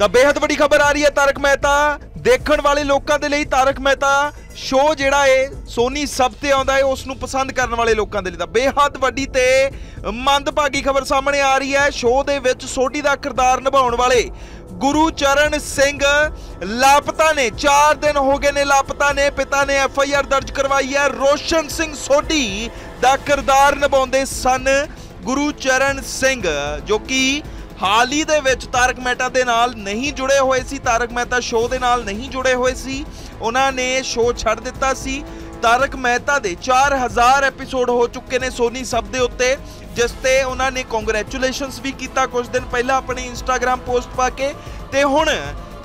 ਤਾਂ ਬੇਹੱਦ ਵੱਡੀ ਖਬਰ ਆ ਰਹੀ ਹੈ ਤਾਰਕ ਮਹਿਤਾ। ਦੇਖਣ ਵਾਲੇ ਲੋਕਾਂ ਦੇ ਲਈ ਤਾਰਕ ਮਹਿਤਾ ਸ਼ੋਅ ਜਿਹੜਾ ਏ ਸੋਨੀ ਸਭ ਤੇ ਆਉਂਦਾ ਏ ਉਸ ਨੂੰ ਪਸੰਦ ਕਰਨ ਵਾਲੇ ਲੋਕਾਂ ਦੇ ਲਈ ਤਾਂ ਬੇਹੱਦ ਵੱਡੀ ਤੇ ਮੰਦਭਾਗੀ ਖਬਰ ਸਾਹਮਣੇ ਆ ਰਹੀ ਹੈ। ਸ਼ੋਅ ਦੇ ਵਿੱਚ ਸੋਢੀ ਦਾ ਕਿਰਦਾਰ ਨਿਭਾਉਣ ਵਾਲੇ ਗੁਰੂ ਚਰਨ ਸਿੰਘ ਲਾਪਤਾ ਨੇ 4 ਦਿਨ ਹੋ ਗਏ ਨੇ ਲਾਪਤਾ ਨੇ, ਪਿਤਾ ਨੇ ਐਫ ਆਈ ਆਰ ਦਰਜ ਕਰਵਾਈ ਹੈ। ਰੋਸ਼ਨ ਸਿੰਘ ਸੋਢੀ ਦਾ ਕਿਰਦਾਰ ਨਿਭਾਉਂਦੇ ਸਨ ਗੁਰੂ ਚਰਨ ਸਿੰਘ, ਜੋ ਕਿ ਹਾਲ ਹੀ ਦੇ ਵਿੱਚ ਤਾਰਕ ਮਹਿਤਾ ਦੇ ਨਾਲ ਨਹੀਂ ਜੁੜੇ ਹੋਏ ਸੀ। ਤਾਰਕ ਮਹਿਤਾ ਸ਼ੋਅ ਦੇ ਨਾਲ ਨਹੀਂ ਜੁੜੇ ਹੋਏ ਸੀ। ਉਹਨਾਂ ਨੇ ਸ਼ੋਅ ਛੱਡ ਦਿੱਤਾ ਸੀ। ਤਾਰਕ ਮਹਿਤਾ ਦੇ 4000 ਐਪੀਸੋਡ ਹੋ ਚੁੱਕੇ ਨੇ ਸੋਨੀ ਸਭ ਦੇ ਉੱਤੇ, ਜਿਸ ਤੇ ਉਹਨਾਂ ਨੇ ਕੰਗ੍ਰੈਚੁਲੇਸ਼ਨਸ ਵੀ ਕੀਤਾ ਕੁਝ ਦਿਨ ਪਹਿਲਾਂ ਆਪਣੀ ਇੰਸਟਾਗ੍ਰam ਪੋਸਟ ਪਾ ਕੇ। ਤੇ ਹੁਣ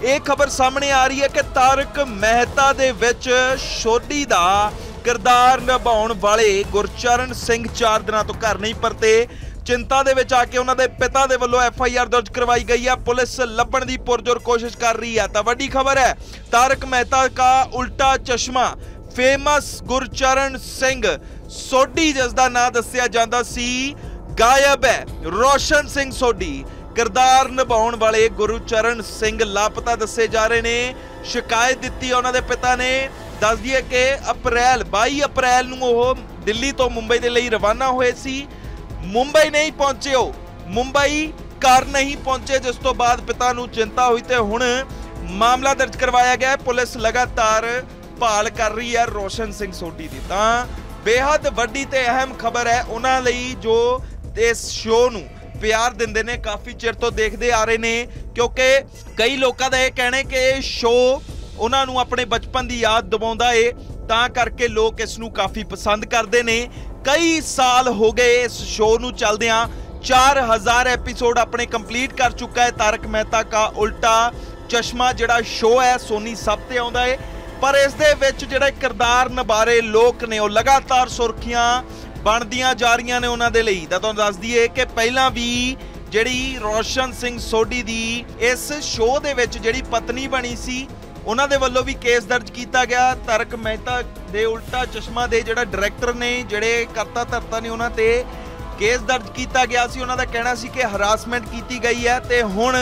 ਇਹ ਖਬਰ ਸਾਹਮਣੇ ਆ ਰਹੀ ਹੈ ਕਿ ਤਾਰਕ ਮਹਿਤਾ ਦੇ ਵਿੱਚ ਸ਼ੋਡੀ ਦਾ ਕਿਰਦਾਰ ਨਿਭਾਉਣ ਵਾਲੇ ਗੁਰਚਰਨ ਸਿੰਘ 4 ਦਿਨਾਂ ਤੋਂ ਘਰ ਨਹੀਂ ਪਰਤੇ। ਚਿੰਤਾ ਦੇ ਵਿੱਚ ਆ ਕੇ ਉਹਨਾਂ ਦੇ ਪਿਤਾ ਦੇ ਵੱਲੋਂ ਐਫ ਆਈ ਆਰ ਦਰਜ ਕਰਵਾਈ ਗਈ ਹੈ ਪੁਲਿਸ ਲੱਭਣ ਦੀ ਪੁਰਜ਼ੋਰ ਕੋਸ਼ਿਸ਼ ਕਰ ਰਹੀ ਹੈ ਤਾਂ ਵੱਡੀ ਖਬਰ ਹੈ, ਤਾਰਕ ਮਹਿਤਾ ਦਾ ਉਲਟਾ ਚਸ਼ਮਾ ਫੇਮਸ ਗੁਰਚਰਨ ਸਿੰਘ ਸੋਢੀ, ਜਿਸ ਦਾ ਨਾਂ ਦੱਸਿਆ ਜਾਂਦਾ ਸੀ, ਗਾਇਬ ਹੈ। ਰੋਸ਼ਨ ਸਿੰਘ ਸੋਢੀ, ਕਿਰਦਾਰ ਨਿਭਾਉਣ ਵਾਲੇ ਗੁਰਚਰਨ ਸਿੰਘ ਲਾਪਤਾ ਦੱਸੇ ਜਾ ਰਹੇ ਨੇ। ਸ਼ਿਕਾਇਤ ਦਿੱਤੀ ਉਹਨਾਂ ਦੇ ਪਿਤਾ ਨੇ। ਦੱਸ ਦਈਏ ਕਿ ਅਪ੍ਰੈਲ 22 ਅਪ੍ਰੈਲ ਨੂੰ ਉਹ ਦਿੱਲੀ ਤੋਂ ਮੁੰਬਈ ਦੇ ਲਈ ਰਵਾਨਾ ਹੋਏ ਸੀ। ਮੁੰਬਈ ਨਹੀਂ ਪਹੁੰਚੇ ਉਹ ਮੁੰਬਈ ਘਰ ਨਹੀਂ ਪਹੁੰਚੇ, ਜਿਸ ਤੋਂ ਬਾਅਦ ਪਿਤਾ ਨੂੰ ਚਿੰਤਾ ਹੋਈ ਤੇ ਹੁਣ ਮਾਮਲਾ ਦਰਜ ਕਰਵਾਇਆ ਗਿਆ ਹੈ। ਪੁਲਿਸ ਲਗਾਤਾਰ ਭਾਲ ਕਰ ਰਹੀ ਹੈ ਰੋਸ਼ਨ ਸਿੰਘ ਸੋਢੀ ਦੀ। ਤਾਂ ਬੇहद ਵੱਡੀ ਤੇ ਅਹਿਮ ਖਬਰ ਹੈ, ਉਹਨਾਂ ਲਈ ਜੋ ਇਸ ਸ਼ੋਅ ਨੂੰ ਪਿਆਰ ਦਿੰਦੇ ਨੇ, ਕਾਫੀ ਚਿਰ ਤੋਂ ਦੇਖਦੇ ਆ ਰਹੇ ਨੇ, ਕਿਉਂਕਿ ਕਈ ਲੋਕਾਂ ਦਾ ਇਹ ਕਹਿਣਾ ਕਿ ਇਹ ਸ਼ੋਅ ਉਹਨਾਂ ਨੂੰ ਆਪਣੇ ਬਚਪਨ ਦੀ ਯਾਦ ਦਿਵਾਉਂਦਾ ਏ। ਤਾਂ ਕਰਕੇ ਲੋਕ ਇਸ ਨੂੰ ਕਾਫੀ ਪਸੰਦ ਕਰਦੇ ਨੇ। ਕਈ ਸਾਲ ਹੋ ਗਏ ਇਸ ਸ਼ੋਅ ਨੂੰ ਚੱਲਦਿਆਂ। 4000 ਐਪੀਸੋਡ ਆਪਣੇ ਕੰਪਲੀਟ ਕਰ ਚੁੱਕਾ ਹੈ ਤਾਰਕ ਮਹਿਤਾ ਕਾ ਉਲਟਾ। ਚਸ਼ਮਾ ਜਿਹੜਾ ਸ਼ੋਅ ਹੈ ਸੋਨੀ ਸਭ ਤੇ ਆਉਂਦਾ ਏ। ਪਰ ਇਸ ਦੇ ਵਿੱਚ ਜਿਹੜੇ ਕਿਰਦਾਰ ਨਿਭਾਰੇ ਲੋਕ ਨੇ, ਉਹ ਲਗਾਤਾਰ ਸੁਰਖੀਆਂ ਬਣਦੀਆਂ ਜਾ ਰਹੀਆਂ ਨੇ ਉਹਨਾਂ ਦੇ ਲਈ। ਤਾਂ ਤੁਹਾਨੂੰ ਦੱਸ ਦਈਏ ਕਿ ਪਹਿਲਾਂ ਵੀ ਜਿਹੜੀ ਰੋਸ਼ਨ ਸਿੰਘ ਸੋਢੀ ਦੀ ਇਸ ਸ਼ੋਅ ਦੇ ਵਿੱਚ ਜਿਹੜੀ ਪਤਨੀ ਬਣੀ ਸੀ ਉਹਨਾਂ ਦੇ ਵੱਲੋਂ ਵੀ ਕੇਸ ਦਰਜ ਕੀਤਾ ਗਿਆ। ਤਾਰਕ ਮਹਿਤਾ ਦੇ ਉਲਟਾ ਚਸ਼ਮਾ ਦੇ ਜਿਹੜਾ ਡਾਇਰੈਕਟਰ ਨੇ, ਜਿਹੜੇ ਕਰਤਾ ਧਰਤਾ ਨੇ ਉਹਨਾਂ ਤੇ ਕੇਸ ਦਰਜ ਕੀਤਾ ਗਿਆ ਸੀ। ਉਹਨਾਂ ਦਾ ਕਹਿਣਾ ਸੀ ਕਿ ਹਰਾਸਮੈਂਟ ਕੀਤੀ ਗਈ ਹੈ ਤੇ ਹੁਣ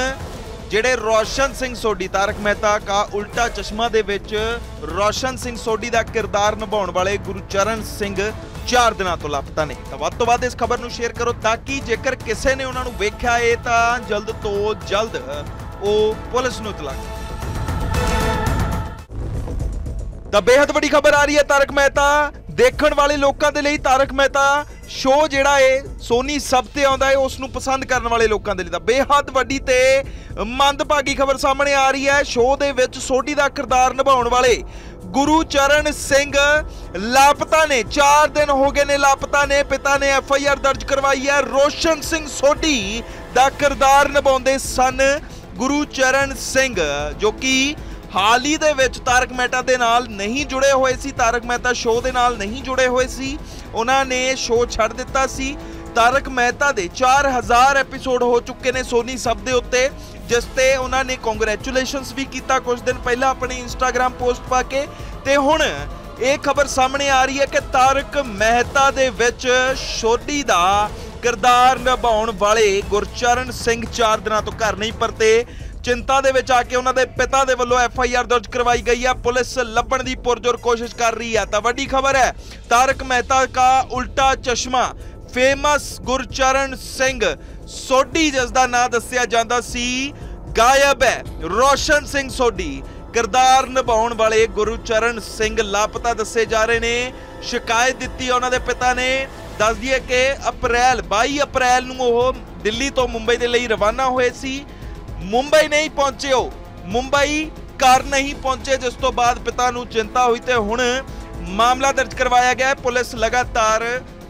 ਜਿਹੜੇ ਰੋਸ਼ਨ ਸਿੰਘ ਸੋਢੀ, ਤਾਰਕ ਮਹਿਤਾ ਕਾ ਉਲਟਾ ਚਸ਼ਮਾ ਦੇ ਵਿੱਚ ਰੋਸ਼ਨ ਸਿੰਘ ਸੋਢੀ ਦਾ ਕਿਰਦਾਰ ਨਿਭਾਉਣ ਵਾਲੇ ਗੁਰਚਰਨ ਸਿੰਘ 4 ਦਿਨਾਂ ਤੋਂ ਲਾਪਤਾ ਨੇ। ਤਾਂ ਵੱਧ ਤੋਂ ਵੱਧ ਇਸ ਖਬਰ ਨੂੰ ਸ਼ੇਅਰ ਕਰੋ ਤਾਂ ਕਿ ਜੇਕਰ ਕਿਸੇ ਨੇ ਉਹਨਾਂ ਨੂੰ ਵੇਖਿਆ ਏ ਤਾਂ ਜਲਦ ਤੋਂ ਜਲਦ ਉਹ ਪੁਲਿਸ ਨੂੰ ਇਤਲਾਹ ਤਾਂ ਬੇਹੱਦ ਵੱਡੀ ਖਬਰ ਆ ਰਹੀ ਹੈ ਤਾਰਕ ਮਹਿਤਾ। ਦੇਖਣ ਵਾਲੇ ਲੋਕਾਂ ਦੇ ਲਈ ਤਾਰਕ ਮਹਿਤਾ ਸ਼ੋਅ ਜਿਹੜਾ ਏ ਸੋਨੀ ਸਭ ਤੇ ਆਉਂਦਾ ਏ ਉਸ ਨੂੰ ਪਸੰਦ ਕਰਨ ਵਾਲੇ ਲੋਕਾਂ ਦੇ ਲਈ ਤਾਂ ਬੇਹੱਦ ਵੱਡੀ ਤੇ ਮੰਦਭਾਗੀ ਖਬਰ ਸਾਹਮਣੇ ਆ ਰਹੀ ਹੈ। ਸ਼ੋਅ ਦੇ ਵਿੱਚ ਸੋਢੀ ਦਾ ਕਿਰਦਾਰ ਨਿਭਾਉਣ ਵਾਲੇ ਗੁਰੂ ਚਰਨ ਸਿੰਘ ਲਾਪਤਾ ਨੇ 4 ਦਿਨ ਹੋ ਗਏ ਨੇ ਲਾਪਤਾ ਨੇ, ਪਿਤਾ ਨੇ ਐਫ ਆਈ ਆਰ ਦਰਜ ਕਰਵਾਈ ਹੈ। ਰੋਸ਼ਨ ਸਿੰਘ ਸੋਢੀ ਦਾ ਕਿਰਦਾਰ ਨਿਭਾਉਂਦੇ ਸਨ ਗੁਰੂ ਚਰਨ ਸਿੰਘ, ਜੋ ਕਿ ਹਾਲ ਹੀ ਦੇ ਵਿੱਚ ਤਾਰਕ ਮਹਿਤਾ ਦੇ ਨਾਲ ਨਹੀਂ ਜੁੜੇ ਹੋਏ ਸੀ। ਤਾਰਕ ਮਹਿਤਾ ਸ਼ੋਅ ਦੇ ਨਾਲ ਨਹੀਂ ਜੁੜੇ ਹੋਏ ਸੀ। ਉਹਨਾਂ ਨੇ ਸ਼ੋਅ ਛੱਡ ਦਿੱਤਾ ਸੀ। ਤਾਰਕ ਮਹਿਤਾ ਦੇ 4000 ਐਪੀਸੋਡ ਹੋ ਚੁੱਕੇ ਨੇ ਸੋਨੀ ਸਭ ਦੇ ਉੱਤੇ, ਜਿਸ ਤੇ ਉਹਨਾਂ ਨੇ ਕੰਗ੍ਰੈਚੁਲੇਸ਼ਨਸ ਵੀ ਕੀਤਾ ਕੁਝ ਦਿਨ ਪਹਿਲਾਂ ਆਪਣੀ ਇੰਸਟਾਗ੍ਰam ਪੋਸਟ ਪਾ ਕੇ। ਤੇ ਹੁਣ ਇਹ ਖਬਰ ਸਾਹਮਣੇ ਆ ਰਹੀ ਹੈ ਕਿ ਤਾਰਕ ਮਹਿਤਾ ਦੇ ਵਿੱਚ ਸ਼ੋਡੀ ਦਾ ਕਿਰਦਾਰ ਨਿਭਾਉਣ ਵਾਲੇ ਗੁਰਚਰਨ ਸਿੰਘ 4 ਦਿਨਾਂ ਤੋਂ ਘਰ ਨਹੀਂ ਪਰਤੇ। ਚਿੰਤਾ ਦੇ ਵਿੱਚ ਆ ਕੇ ਉਹਨਾਂ ਦੇ ਪਿਤਾ ਦੇ ਵੱਲੋਂ ਐਫ ਆਈ ਆਰ ਦਰਜ ਕਰਵਾਈ ਗਈ ਹੈ ਪੁਲਿਸ ਲੱਭਣ ਦੀ ਪੁਰਜ਼ੋਰ ਕੋਸ਼ਿਸ਼ ਕਰ ਰਹੀ ਹੈ ਤਾਂ ਵੱਡੀ ਖਬਰ ਹੈ, ਤਾਰਕ ਮਹਿਤਾ ਕਾ ਉਲਟਾ ਚਸ਼ਮਾ, ਫੇਮਸ ਗੁਰਚਰਨ ਸਿੰਘ। ਸੋਢੀ ਜਿਸ ਦਾ ਨਾਂ ਦੱਸਿਆ ਜਾਂਦਾ ਸੀ, ਗਾਇਬ ਹੈ, ਰੋਸ਼ਨ ਸਿੰਘ ਸੋਢੀ। ਕਿਰਦਾਰ ਨਿਭਾਉਣ ਵਾਲੇ ਗੁਰਚਰਨ ਸਿੰਘ ਲਾਪਤਾ ਦੱਸੇ ਜਾ ਰਹੇ ਨੇ। ਸ਼ਿਕਾਇਤ ਦਿੱਤੀ ਉਹਨਾਂ ਦੇ ਪਿਤਾ ਨੇ। ਦੱਸ ਦਈਏ ਕਿ ਅਪ੍ਰੈਲ 22 ਅਪ੍ਰੈਲ ਨੂੰ ਉਹ ਦਿੱਲੀ ਤੋਂ ਮੁੰਬਈ ਦੇ ਲਈ ਰਵਾਨਾ ਹੋਏ ਸੀ। ਮੁੰਬਈ ਨਹੀਂ ਪਹੁੰਚੇ ਉਹ ਮੁੰਬਈ ਘਰ ਨਹੀਂ ਪਹੁੰਚੇ, ਜਿਸ ਤੋਂ ਬਾਅਦ ਪਿਤਾ ਨੂੰ ਚਿੰਤਾ ਹੋਈ ਤੇ ਹੁਣ ਮਾਮਲਾ ਦਰਜ ਕਰਵਾਇਆ ਗਿਆ ਹੈ। ਪੁਲਿਸ ਲਗਾਤਾਰ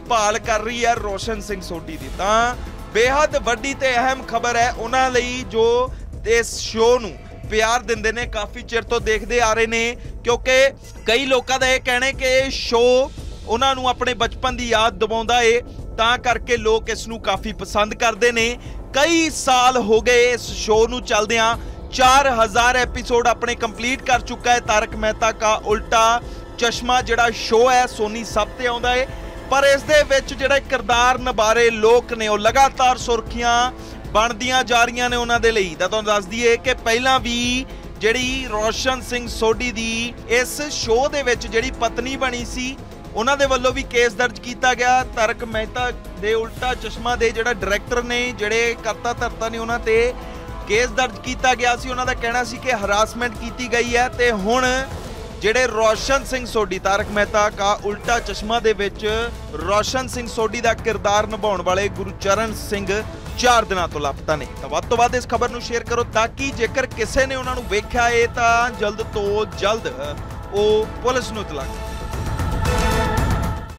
ਭਾਲ ਕਰ ਰਹੀ ਹੈ ਰੋਸ਼ਨ ਸਿੰਘ ਸੋਢੀ ਦੀ। ਤਾਂ ਬੇहद ਵੱਡੀ ਤੇ ਅਹਿਮ ਖਬਰ ਹੈ, ਉਹਨਾਂ ਲਈ ਜੋ ਇਸ ਸ਼ੋਅ ਨੂੰ ਪਿਆਰ ਦਿੰਦੇ ਨੇ, ਕਾਫੀ ਚਿਰ ਤੋਂ ਦੇਖਦੇ ਆ ਰਹੇ ਨੇ, ਕਿਉਂਕਿ ਕਈ ਲੋਕਾਂ ਦਾ ਇਹ ਕਹਿਣਾ ਕਿ ਇਹ ਸ਼ੋਅ ਉਹਨਾਂ ਨੂੰ ਆਪਣੇ ਬਚਪਨ ਦੀ ਯਾਦ ਦਿਵਾਉਂਦਾ ਏ। ਤਾਂ ਕਰਕੇ ਲੋਕ ਇਸ ਨੂੰ ਕਾਫੀ ਪਸੰਦ ਕਰਦੇ ਨੇ। ਕਈ ਸਾਲ ਹੋ ਗਏ ਇਸ ਸ਼ੋਅ ਨੂੰ ਚੱਲਦਿਆਂ। 4000 ਐਪੀਸੋਡ ਆਪਣੇ ਕੰਪਲੀਟ ਕਰ ਚੁੱਕਾ ਹੈ ਤਾਰਕ ਮਹਿਤਾ ਕਾ ਉਲਟਾ। ਚਸ਼ਮਾ ਜਿਹੜਾ ਸ਼ੋਅ ਹੈ ਸੋਨੀ ਸਭ ਤੇ ਆਉਂਦਾ ਹੈ ਪਰ ਇਸ ਦੇ ਵਿੱਚ ਜਿਹੜਾ ਕਿਰਦਾਰ ਨਿਭਾਰੇ ਲੋਕ ਨੇ, ਉਹ ਲਗਾਤਾਰ ਸੁਰਖੀਆਂ ਬਣਦੀਆਂ ਜਾ ਰਹੀਆਂ ਨੇ ਉਹਨਾਂ ਦੇ ਲਈ। ਤਾਂ ਤੁਹਾਨੂੰ ਦੱਸ ਦਈਏ ਕਿ ਪਹਿਲਾਂ ਵੀ ਜਿਹੜੀ ਰੋਸ਼ਨ ਸਿੰਘ ਸੋਢੀ ਦੀ ਇਸ ਸ਼ੋਅ ਦੇ ਵਿੱਚ ਜਿਹੜੀ ਪਤਨੀ ਬਣੀ ਸੀ ਉਹਨਾਂ ਦੇ ਵੱਲੋਂ ਵੀ ਕੇਸ ਦਰਜ ਕੀਤਾ ਗਿਆ। ਤਰਕ ਮਹਿਤਾ ਦੇ ਉਲਟਾ ਚਸ਼ਮਾ ਦੇ ਜਿਹੜਾ ਡਾਇਰੈਕਟਰ ਨੇ, ਜਿਹੜੇ ਕਰਤਾ ਧਰਤਾ ਨੇ ਉਹਨਾਂ ਤੇ ਕੇਸ ਦਰਜ ਕੀਤਾ ਗਿਆ ਸੀ। ਉਹਨਾਂ ਦਾ ਕਹਿਣਾ ਸੀ ਕਿ ਹਰਾਸਮੈਂਟ ਕੀਤੀ ਗਈ ਹੈ ਤੇ ਹੁਣ ਜਿਹੜੇ ਰੋਸ਼ਨ ਸਿੰਘ ਸੋਢੀ, ਤਾਰਕ ਮਹਿਤਾ ਕਾ ਉਲਟਾ ਚਸ਼ਮਾ ਦੇ ਵਿੱਚ ਰੋਸ਼ਨ ਸਿੰਘ ਸੋਢੀ ਦਾ ਕਿਰਦਾਰ ਨਿਭਾਉਣ ਵਾਲੇ ਗੁਰਚਰਨ ਸਿੰਘ 4 ਦਿਨਾਂ ਤੋਂ ਲਾਪਤਾ ਨੇ। ਤਾਂ ਵੱਧ ਤੋਂ ਵੱਧ ਇਸ ਖਬਰ ਨੂੰ ਸ਼ੇਅਰ ਕਰੋ ਤਾਂ ਕਿ ਜੇਕਰ ਕਿਸੇ ਨੇ ਉਹਨਾਂ ਨੂੰ ਵੇਖਿਆ ਏ ਤਾਂ ਜਲਦ ਤੋਂ ਜਲਦ ਉਹ ਪੁਲਿਸ ਨੂੰ ਇਤਲਾਹ